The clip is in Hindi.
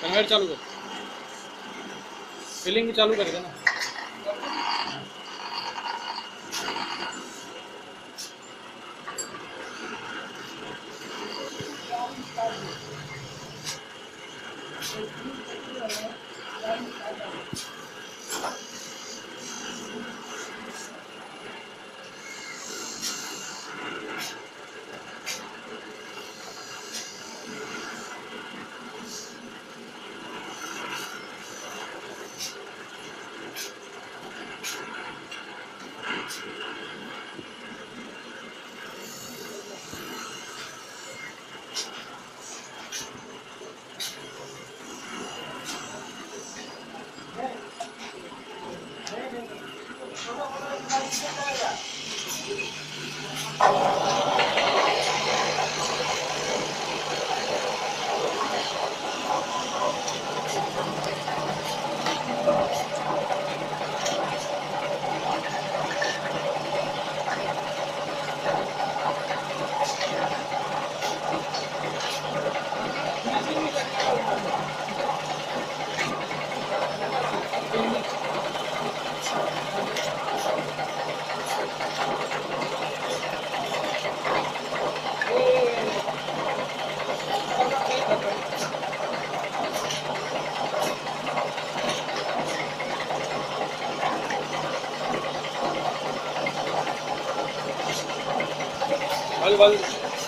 कन्वर्ट चालू कर। फिलिंग भी चालू कर देना। Oh. Alle, alle.